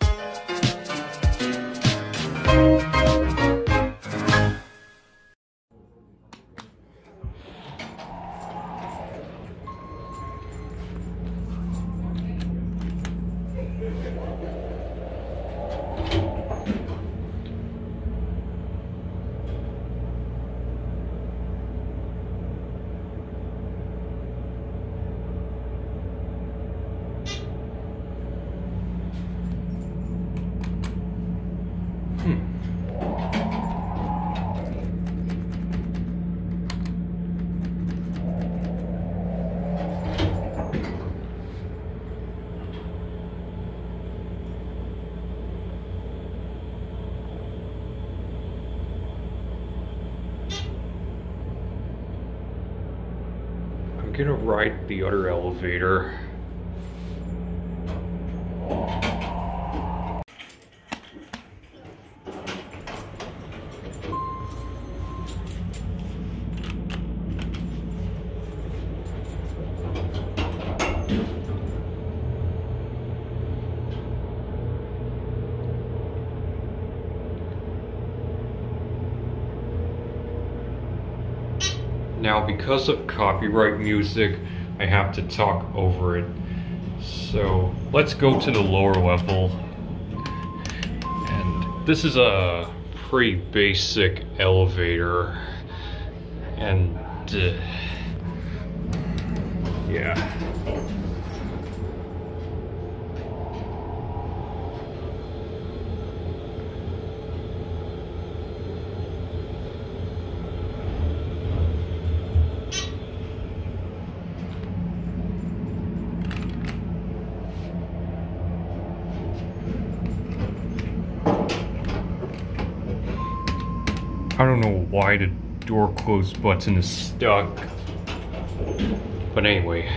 I'm Hmm. gonna ride the other elevator. Now, because of copyright music, I have to talk over it. So, let's go to the lower level. And this is a pretty basic elevator. And, uh, yeah. I don't know why the door close button is stuck. But anyway,